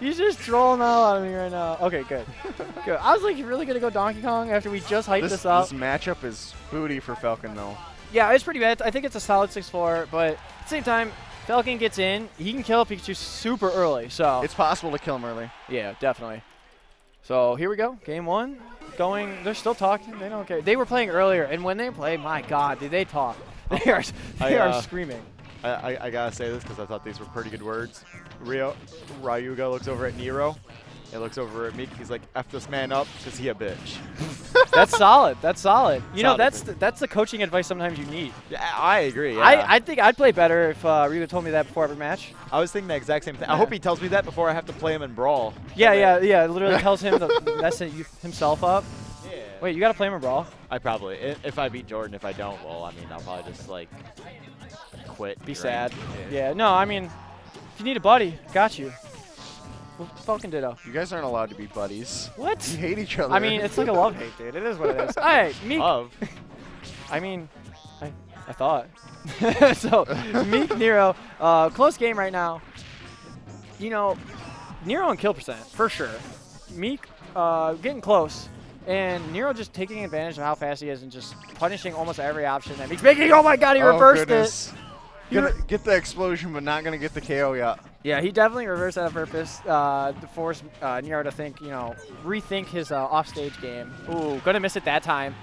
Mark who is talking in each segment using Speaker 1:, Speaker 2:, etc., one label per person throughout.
Speaker 1: He's just trolling out on me right now. Okay, good. good. I was like, really gonna go Donkey Kong after we just hyped
Speaker 2: This,
Speaker 1: this up?
Speaker 2: this matchup is booty for Falcon, though.
Speaker 1: Yeah, it's pretty bad. I think it's a solid 6-4, but at the same time, Falcon gets in. He can kill a Pikachu super early, so
Speaker 2: It's possible to kill him early.
Speaker 1: yeah, definitely. So here we go, game one. Going, they're still talking. They don't care. They were playing earlier, and when they play, my God, did they talk? They are, they
Speaker 2: I,
Speaker 1: are
Speaker 2: uh,
Speaker 1: screaming.
Speaker 2: I, I, I gotta say this because I thought these were pretty good words. Rio, Ryuga looks over at Nero. It looks over at Meek. He's like, F this man up because he a bitch.
Speaker 1: That's solid. That's solid. You know, that's the, that's the coaching advice sometimes you need.
Speaker 2: Yeah, I agree. Yeah.
Speaker 1: I, I think I'd play better if uh, Ryuga told me that before every match.
Speaker 2: I was thinking the exact same thing. I hope he tells me that before I have to play him in Brawl.
Speaker 1: Yeah, yeah, yeah. Literally tells him to mess himself up.
Speaker 2: Yeah.
Speaker 1: Wait, you got to play him in Brawl?
Speaker 2: I probably, if I beat Jordan, if I don't, well, I mean, I'll probably just like quit.
Speaker 1: Be
Speaker 2: right?
Speaker 1: sad. Yeah, no, I mean, if you need a buddy, got you. Well, Falcon Ditto.
Speaker 2: You guys aren't allowed to be buddies.
Speaker 1: What?
Speaker 2: You hate each other.
Speaker 1: I mean, it's like a love hate, dude. It is what it is. All right, Meek.
Speaker 2: love.
Speaker 1: I mean, I, I thought. so, Meek Nero, uh, close game right now. You know, Nero on kill percent for sure. Meek uh, getting close, and Nero just taking advantage of how fast he is and just punishing almost every option that Meek's making. Oh my God, he
Speaker 2: oh,
Speaker 1: reversed it.
Speaker 2: goodness.
Speaker 1: He
Speaker 2: Gonna get the explosion, but not gonna get the KO yet.
Speaker 1: Yeah, he definitely reversed that on purpose uh, to force uh, Nero to think, you know, rethink his uh, offstage game. Ooh, gonna miss it that time.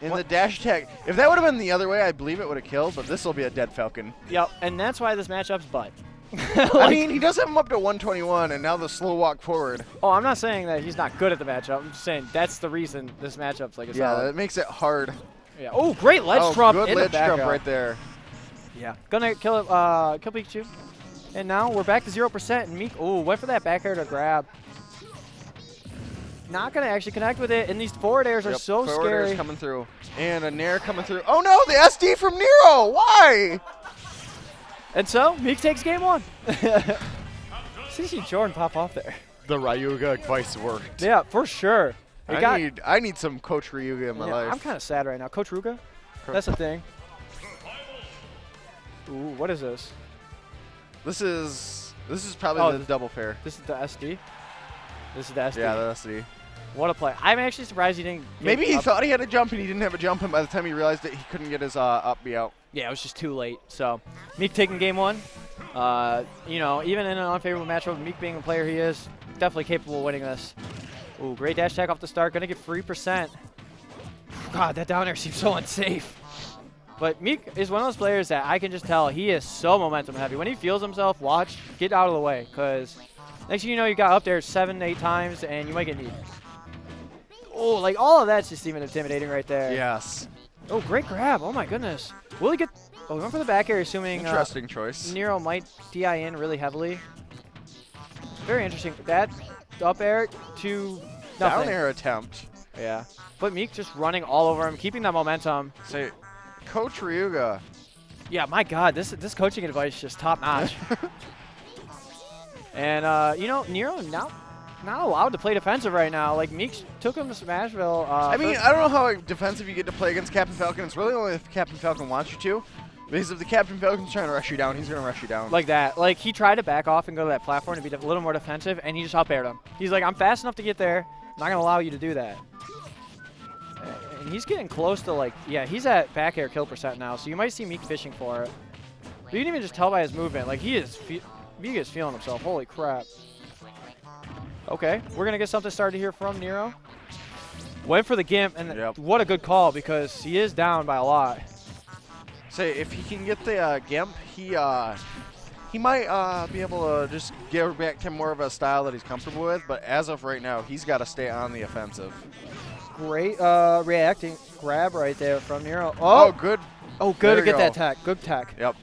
Speaker 2: In
Speaker 1: What-
Speaker 2: the dash attack, if that would have been the other way, I believe it would have killed. But this will be a dead Falcon.
Speaker 1: Yep, and that's why this matchup's butt.
Speaker 2: I mean, he does have him up to 121, and now the slow walk forward.
Speaker 1: Oh, I'm not saying that he's not good at the matchup. I'm just saying that's the reason this matchup's like a
Speaker 2: Yeah,
Speaker 1: solid.
Speaker 2: that makes it hard.
Speaker 1: Yeah. Oh, great ledge
Speaker 2: oh,
Speaker 1: trump
Speaker 2: good ledge trump right there.
Speaker 1: Yeah. Gonna kill it. Uh, kill Pikachu. And now we're back to zero percent. And Meek. Oh, went for that back air to grab. Not gonna actually connect with it. And these forward airs are
Speaker 2: Yep,
Speaker 1: so
Speaker 2: forward air's
Speaker 1: scary.
Speaker 2: coming through, and a Nair coming through. Oh no, the SD from Nero. Why?
Speaker 1: And so Meek takes game one. CC Jordan pop off there.
Speaker 2: The Ryuga advice worked.
Speaker 1: Yeah, for sure. It
Speaker 2: I
Speaker 1: got-
Speaker 2: need I need some Coach Ryuga in my
Speaker 1: Yeah,
Speaker 2: life.
Speaker 1: I'm kind of sad right now. Coach Ryuga? That's the thing. Ooh, what is this?
Speaker 2: This is this is probably
Speaker 1: Oh,
Speaker 2: the double fair.
Speaker 1: This is the SD? This is the SD.
Speaker 2: Yeah, the SD.
Speaker 1: What a play. I'm actually surprised he didn't get
Speaker 2: Maybe he
Speaker 1: up.
Speaker 2: thought he had a jump and he didn't have a jump, and by the time he realized it, he couldn't get his uh, up B out.
Speaker 1: Yeah, it was just too late. So, Meek taking game one. Uh, you know, even in an unfavorable matchup, Meek being the player he is, definitely capable of winning this. Ooh, great dash attack off the start. Gonna get 3%. God, that down air seems so unsafe. But Meek is one of those players that I can just tell he is so momentum heavy. When he feels himself, watch, get out of the way. Because next thing you know, you got up there seven, eight times, and you might get kneed. Oh, like all of that's just even intimidating right there.
Speaker 2: Yes.
Speaker 1: Oh, great grab. Oh, my goodness. Will he get... Oh, he went for the back air, assuming uh,
Speaker 2: Interesting choice.
Speaker 1: Nero might DI in really heavily. Very interesting. That up air to nothing.
Speaker 2: Down air attempt.
Speaker 1: Yeah. But Meek just running all over him, keeping that momentum.
Speaker 2: Say, Coach Ryuga.
Speaker 1: Yeah, my God, this this coaching advice is just top notch. and uh, you know, Nero now not allowed to play defensive right now. Like Meek took him to Smashville. Uh,
Speaker 2: I mean, I don't know how defensive you get to play against Captain Falcon. It's really only if Captain Falcon wants you to. Because if the Captain Falcon's trying to rush you down, he's going to rush you down.
Speaker 1: like that. Like he tried to back off and go to that platform to be a little more defensive, and he just up aired him. He's like, I'm fast enough to get there. I'm not gonna allow you to do that. He's getting close to like, yeah, he's at back air kill percent now, so you might see Meek fishing for it. But you can even just tell by his movement, like he is, fe Meek is feeling himself. Holy crap. Okay, we're gonna get something started here from Nero. Went for the gimp, and
Speaker 2: Yep.
Speaker 1: what a good call because he is down by a lot.
Speaker 2: Say, if he can get the uh, Gimp, he uh, he might uh, be able to just get back to more of a style that he's comfortable with. But as of right now, he's got to stay on the offensive.
Speaker 1: Great uh, reacting grab right there from Nero.
Speaker 2: Oh,
Speaker 1: Oh,
Speaker 2: good.
Speaker 1: oh, good
Speaker 2: there
Speaker 1: to get that
Speaker 2: go.
Speaker 1: tech. Good tech.
Speaker 2: Yep.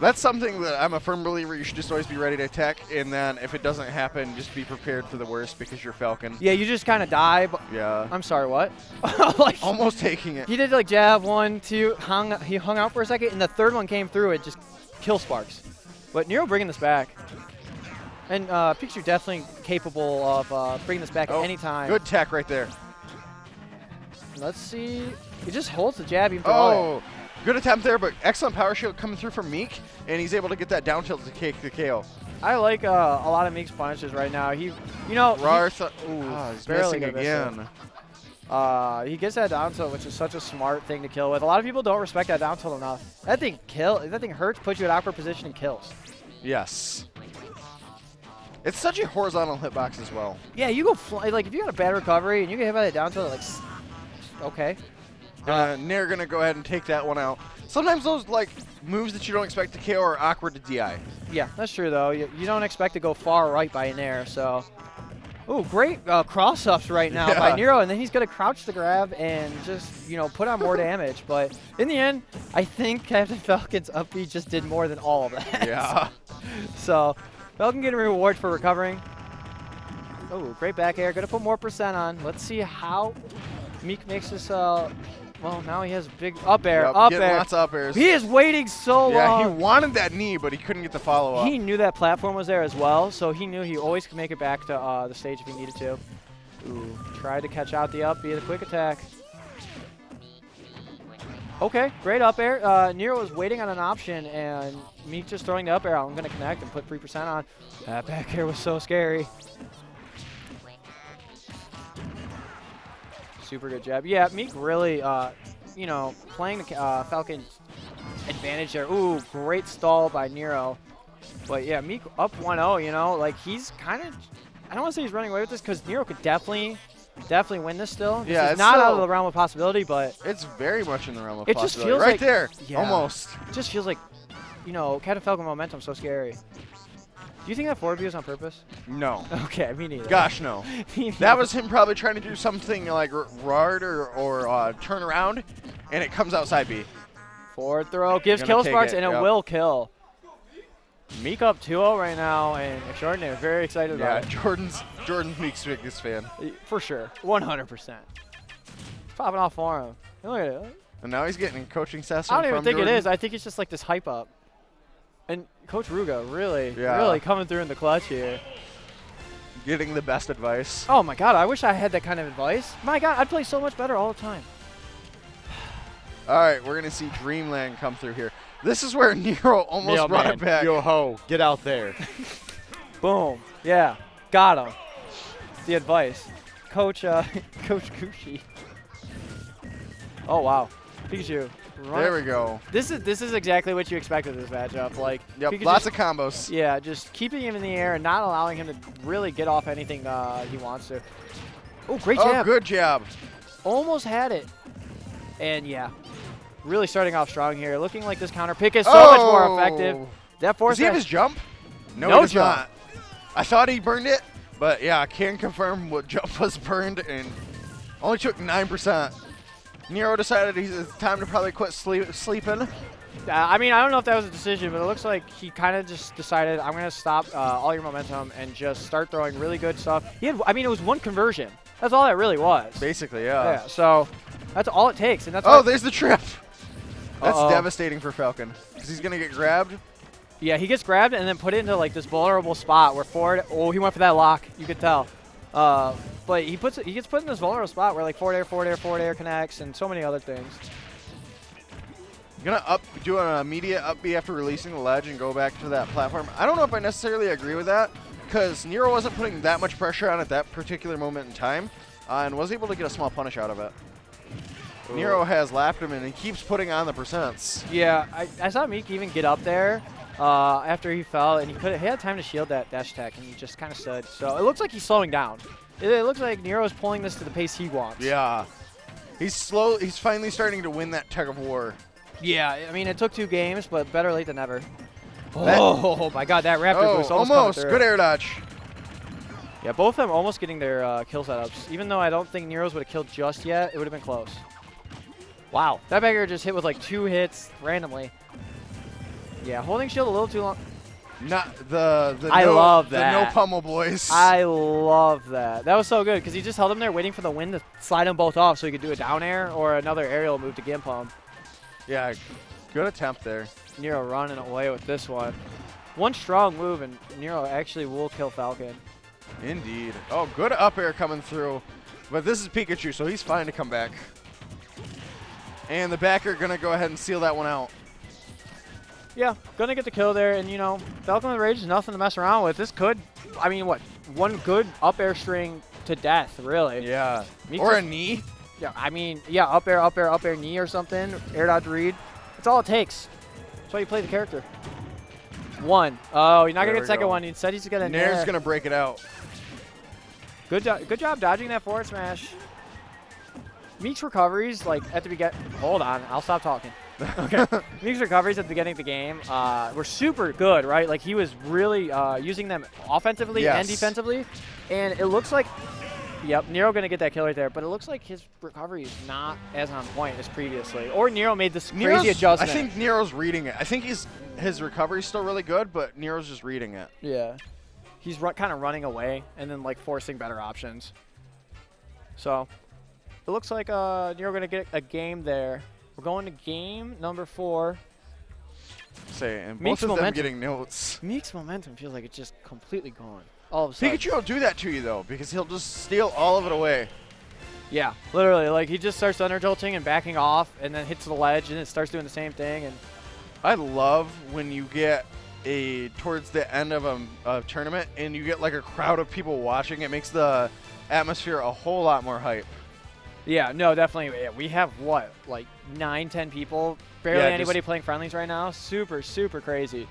Speaker 2: That's something that I'm a firm believer you should just always be ready to attack, and then if it doesn't happen, just be prepared for the worst because you're Falcon.
Speaker 1: Yeah, you just kind of die. But
Speaker 2: Yeah.
Speaker 1: I'm sorry, what? like
Speaker 2: Almost taking it.
Speaker 1: he did like jab one, two, hung he hung out for a second, and the third one came through. It just kill sparks. But Nero bringing this back, and uh, Pikachu definitely capable of uh, bringing this back
Speaker 2: Oh,
Speaker 1: at any time.
Speaker 2: Good tech right there.
Speaker 1: Let's see. He just holds the jab even.
Speaker 2: Oh, good attempt there, but excellent power shield coming through from Meek, and he's able to get that down tilt to kick the KO.
Speaker 1: I like uh, a lot of Meek's punishes right now. He, you know, he- Ooh,
Speaker 2: Oh, he's missing
Speaker 1: miss
Speaker 2: again.
Speaker 1: Uh, he gets that down tilt, which is such a smart thing to kill with. A lot of people don't respect that down tilt enough. That thing kill. That thing hurts, puts you in awkward position, and kills.
Speaker 2: Yes. It's such a horizontal hitbox as well.
Speaker 1: Yeah, you go fly. Like if you got a bad recovery and you get hit by that down tilt, like, okay.
Speaker 2: Uh, Nair gonna go ahead and take that one out. Sometimes those like moves that you don't expect to KO are awkward to DI.
Speaker 1: Yeah, that's true though. You, you don't expect to go far right by an air, so. Ooh, great uh, cross ups right now by
Speaker 2: Yeah.
Speaker 1: Nero, and then he's gonna crouch the grab and just you know put on more damage. But in the end, I think Captain Falcon's upbeat just did more than all of that.
Speaker 2: Yeah.
Speaker 1: So Falcon getting a reward for recovering. Oh, great back air. Gonna put more percent on. Let's see how Meek makes this. Uh, well, now he has big up air,
Speaker 2: Yep,
Speaker 1: up air.
Speaker 2: lots of up airs.
Speaker 1: He is waiting so long.
Speaker 2: yeah, he wanted that knee, but he couldn't get the follow up.
Speaker 1: He knew that platform was there as well, so he knew he always could make it back to uh, the stage if he needed to. Ooh, tried to catch out the up via the quick attack. Okay, great up air. Uh, Nero was waiting on an option, and Meek just throwing the up air out. I'm going to connect and put 3% on. That back air was so scary. Super good jab. Yeah, Meek really, uh, you know, playing the uh, Falcon advantage there. Ooh, great stall by Nero. But yeah, Meek up 1-0, you know, like he's kind of, I don't want to say he's running away with this because Nero could definitely, definitely win this still. This
Speaker 2: Yeah,
Speaker 1: is
Speaker 2: it's
Speaker 1: not out of the realm of possibility, but
Speaker 2: It's very much in the realm of
Speaker 1: It just
Speaker 2: possibility.
Speaker 1: feels
Speaker 2: right
Speaker 1: like-
Speaker 2: there,
Speaker 1: Yeah.
Speaker 2: almost.
Speaker 1: it just feels like, you know, Captain Falcon momentum so scary. Do you think that forward B is on purpose?
Speaker 2: No,
Speaker 1: Okay, me neither.
Speaker 2: gosh no. That was him probably trying to do something like rard or, or uh, turn around, and it comes outside B.
Speaker 1: Forward throw gives kill sparks,
Speaker 2: it,
Speaker 1: and it will kill. Meek up 2-0 right now, and Extraordinary very excited
Speaker 2: Yeah,
Speaker 1: about it.
Speaker 2: Yeah, Jordan's Jordan's Meek's biggest fan,
Speaker 1: For sure. 100%. Popping off for him. Look at it.
Speaker 2: and now he's getting coaching session.
Speaker 1: I don't even think
Speaker 2: Jordan.
Speaker 1: it is. I think it's just like this hype up. And Coach Ryuga really,
Speaker 2: Yeah.
Speaker 1: really coming through in the clutch here.
Speaker 2: Getting the best advice.
Speaker 1: Oh my god, I wish I had that kind of advice. My god, I'd play so much better all the time.
Speaker 2: All right, we're gonna see Dreamland come through here. This is where Nero almost
Speaker 3: Yo,
Speaker 2: brought
Speaker 3: man,
Speaker 2: it back.
Speaker 3: yo ho, get out there.
Speaker 1: Boom. Yeah. Got him. The advice. Coach uh Coach Kushi. Oh wow. Pikachu. run
Speaker 2: There we go.
Speaker 1: This is this is exactly what you expect expected this matchup. Like
Speaker 2: Yep,
Speaker 1: Pikachu's-
Speaker 2: lots of combos.
Speaker 1: Yeah, just keeping him in the air and not allowing him to really get off anything uh, he wants to. Oh, great
Speaker 2: Oh,
Speaker 1: jab.
Speaker 2: good job.
Speaker 1: Almost had it. And yeah, really starting off strong here. Looking like this counter pick is so
Speaker 2: oh.
Speaker 1: much more effective. That
Speaker 2: Does
Speaker 1: force
Speaker 2: he have his jump? No,
Speaker 1: No
Speaker 2: he does
Speaker 1: jump.
Speaker 2: not. I thought he burned it, but yeah, I can confirm what jump was burned and only took 9%. Nero decided he's, it's time to probably quit sleep, sleeping.
Speaker 1: Uh, I mean, I don't know if that was a decision, but it looks like he kind of just decided, I'm going to stop uh, all your momentum and just start throwing really good stuff. He had, I mean, it was one conversion. That's all that really was.
Speaker 2: Basically,
Speaker 1: Yeah,
Speaker 2: yeah.
Speaker 1: so that's all it takes. And that's
Speaker 2: Oh, there's the trip. That's
Speaker 1: Uh-oh.
Speaker 2: devastating for Falcon because he's going to get grabbed.
Speaker 1: Yeah, he gets grabbed and then put into like this vulnerable spot where Ford, Oh, he went for that lock. You could tell. Uh, but he puts he gets put in this vulnerable spot where like forward air, forward air, forward air connects, and so many other things.
Speaker 2: Gonna up do an immediate up B after releasing the ledge and go back to that platform. I don't know if I necessarily agree with that because Nero wasn't putting that much pressure on at that particular moment in time uh, and was able to get a small punish out of it. Nero has lapped him and he keeps putting on the percents.
Speaker 1: Yeah, I, I saw Meek even get up there uh, after he fell, and he could he had time to shield that dash attack, and he just kind of stood. So it looks like he's slowing down. It, it looks like Nero is pulling this to the pace he wants.
Speaker 2: Yeah. He's slow. He's finally starting to win that tug of war.
Speaker 1: Yeah, I mean, it took two games, but better late than never.
Speaker 2: That-
Speaker 1: oh my god, that Raptor
Speaker 2: oh,
Speaker 1: boost almost,
Speaker 2: almost. Good air dodge.
Speaker 1: Yeah, both of them almost getting their uh, kill setups. Even though I don't think Nero's would have killed just yet, it would have been close. Wow, that back air just hit with like two hits randomly. Yeah, holding shield a little too long.
Speaker 2: Not the the
Speaker 1: I
Speaker 2: no,
Speaker 1: love
Speaker 2: the no pummel boys.
Speaker 1: I love that. That was so good because he just held him there waiting for the wind to slide them both off so he could do a down air or another aerial move to gimp him.
Speaker 2: yeah, good attempt there.
Speaker 1: Nero running away with this one. One strong move and Nero actually will kill Falcon.
Speaker 2: Indeed. Oh, good up air coming through. But this is Pikachu, so he's fine to come back. And the back air gonna go ahead and seal that one out.
Speaker 1: Yeah, gonna get the kill there, and you know, Falcon with Rage is nothing to mess around with. This could, I mean, what, one good up air string to death, really.
Speaker 2: Yeah.
Speaker 1: Meek
Speaker 2: or a knee.
Speaker 1: Yeah, I mean, yeah, up air, up air, up air knee or something, air dodge read. That's all it takes. That's why you play the character. One. Oh, you're not
Speaker 2: There
Speaker 1: gonna get second
Speaker 2: go.
Speaker 1: one. Instead, he's gonna
Speaker 2: Nair's
Speaker 1: nair.
Speaker 2: gonna break it out.
Speaker 1: Good job, good job dodging that forward smash. Meek's recoveries, like at the beginning. Hold on, I'll stop talking. Okay. Meek's recoveries at the beginning of the game uh, were super good, right? Like he was really uh, using them offensively and
Speaker 2: Yes.
Speaker 1: defensively, and it looks like, yep, Nero gonna get that kill right there. But it looks like his recovery is not as on point as previously, or Nero made this
Speaker 2: Nero's-
Speaker 1: crazy adjustment.
Speaker 2: I think Nero's reading it. I think he's his recovery's still really good, but Nero's just reading it.
Speaker 1: Yeah. He's kind of running away and then like forcing better options. So it looks like uh, you're going to get a game there. We're going to game number four.
Speaker 2: Say, and both
Speaker 1: Meek's
Speaker 2: of them
Speaker 1: momentum.
Speaker 2: getting notes.
Speaker 1: Meek's momentum feels like it's just completely gone. All of a sudden.
Speaker 2: Pikachu will do that to you though, because he'll just steal all of it away.
Speaker 1: Yeah, literally. Like he just starts under jolting and backing off and then hits the ledge and it starts doing the same thing. And
Speaker 2: I love when you get a towards the end of a, a tournament and you get like a crowd of people watching. It makes the atmosphere a whole lot more hype.
Speaker 1: Yeah, no, definitely. Yeah, we have what, like nine, ten people? Barely
Speaker 2: Yeah,
Speaker 1: anybody playing friendlies right now. Super, super crazy.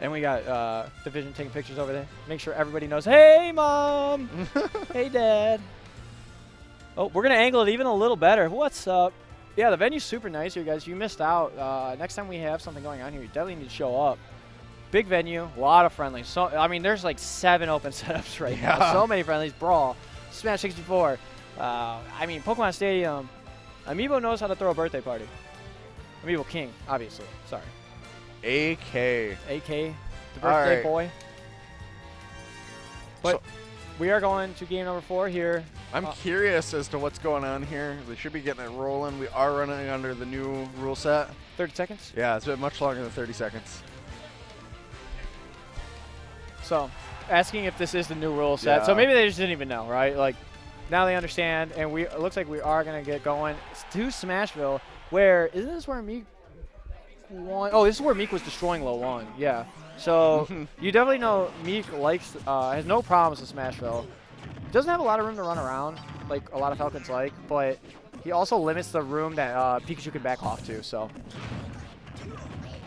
Speaker 1: And we got uh, Division taking pictures over there. Make sure everybody knows, hey, mom! hey, dad! Oh, we're going to angle it even a little better. What's up? Yeah, the venue's super nice here, guys. You missed out. Uh, next time we have something going on here, you definitely need to show up. Big venue, a lot of friendlies. So I mean, there's like seven open setups right now. So many friendlies. Brawl, Smash 64. Uh, I mean, Pokemon Stadium. Amiibo knows how to throw a birthday party. Amiibo King, obviously. Sorry.
Speaker 2: AK.
Speaker 1: AK, the birthday
Speaker 2: right.
Speaker 1: boy. But
Speaker 2: So-
Speaker 1: we are going to game number four here.
Speaker 2: I'm
Speaker 1: Uh,
Speaker 2: curious as to what's going on here. They should be getting it rolling. We are running under the new rule set.
Speaker 1: 30 seconds.
Speaker 2: Yeah, it's been much longer than 30 seconds.
Speaker 1: So, asking if this is the new rule set. So maybe they just didn't even know, right? Like, now they understand, and we it looks like we are gonna get going to Smashville. Where isn't this where Meek won? Oh, this is where Meek was destroying low one. Yeah. So you definitely know Meek likes uh, has no problems with Smashville. Doesn't have a lot of room to run around, like a lot of Falcons like, but he also limits the room that uh, Pikachu can back off to. So.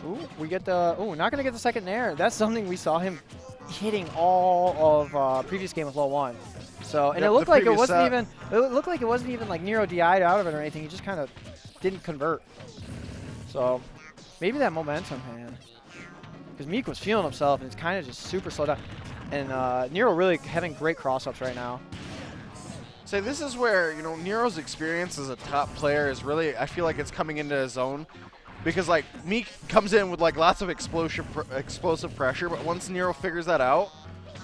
Speaker 1: Ooh, we get the. Ooh, not gonna get the second nair. That's something we saw him hitting all of uh, previous game with low one. So, and
Speaker 2: Yep,
Speaker 1: it looked like it wasn't
Speaker 2: set.
Speaker 1: even. It looked like it wasn't even like Nero DI'd out of it or anything. He just kind of didn't convert. So, maybe that momentum, man. Because Meek was feeling himself, and it's kind of just super slow down. And uh, Nero really having great cross-ups right now.
Speaker 2: Say this is where you know Nero's experience as a top player is really. I feel like it's coming into his own, because like Meek comes in with like lots of explosive pr- explosive pressure, but once Nero figures that out,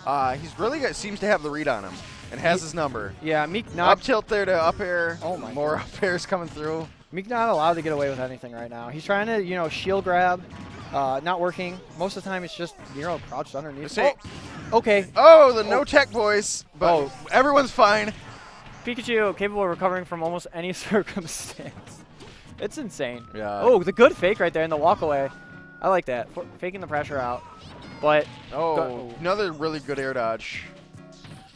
Speaker 2: uh, he's really got, seems to have the read on him and has his number.
Speaker 1: Yeah, Meek
Speaker 2: Up tilt there to up air.
Speaker 1: Oh my
Speaker 2: More up airs coming through.
Speaker 1: Meek not allowed to get away with anything right now. He's trying to, you know, shield grab, uh, not working. Most of the time, it's just Nero crouched underneath. Oh, okay.
Speaker 2: Oh, the no tech voice, but
Speaker 1: Oh.
Speaker 2: everyone's fine.
Speaker 1: Pikachu capable of recovering from almost any circumstance. It's insane.
Speaker 2: Yeah.
Speaker 1: Oh, the good fake right there in the walk away. I like that. F faking the pressure out. But
Speaker 2: Oh, another really good air dodge.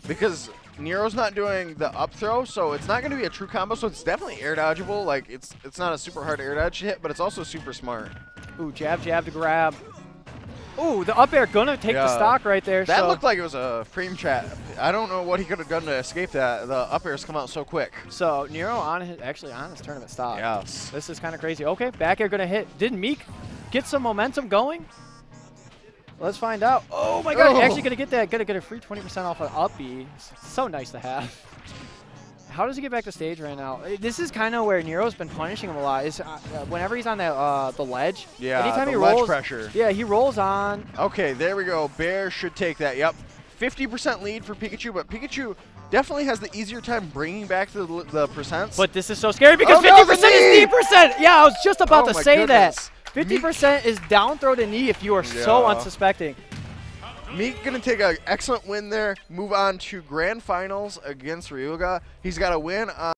Speaker 2: Because Nero's not doing the up throw, so it's not going to be a true combo. So it's definitely air dodgeable. Like it's it's not a super hard air dodge hit, but it's also super smart.
Speaker 1: ooh, jab, jab to grab. Ooh, the up air gonna take the stock right there.
Speaker 2: That
Speaker 1: so
Speaker 2: looked like it was a frame trap. I don't know what he could have done to escape that. The up airs come out so quick.
Speaker 1: so Nero on his actually on his tournament stock.
Speaker 2: Yes.
Speaker 1: This is kind of crazy. Okay, back air gonna hit. Did Meek get some momentum going? Let's find out. Oh my god,
Speaker 2: Oh.
Speaker 1: actually gonna get that. Gonna get a free 20% off an up B. S- So nice to have. How does he get back to stage right now? Uh, This is kind of where Nero's been punishing him a lot. Is uh, uh, whenever he's on that uh, the ledge.
Speaker 2: Yeah,
Speaker 1: Anytime
Speaker 2: the
Speaker 1: he
Speaker 2: ledge
Speaker 1: rolls,
Speaker 2: pressure.
Speaker 1: Yeah, he rolls on.
Speaker 2: Okay, there we go. Bear should take that. Yep. 50% lead for Pikachu, but Pikachu definitely has the easier time bringing back the, the percents.
Speaker 1: But this is so scary because
Speaker 2: Oh,
Speaker 1: 50%
Speaker 2: the
Speaker 1: is
Speaker 2: knee!
Speaker 1: D%. Yeah, I was just about
Speaker 2: Oh
Speaker 1: to
Speaker 2: my
Speaker 1: say
Speaker 2: goodness.
Speaker 1: that. 50% is down throw to knee if you are so unsuspecting.
Speaker 2: Meek gonna take an excellent win there. Move on to grand finals against Ryuga. He's got a win on.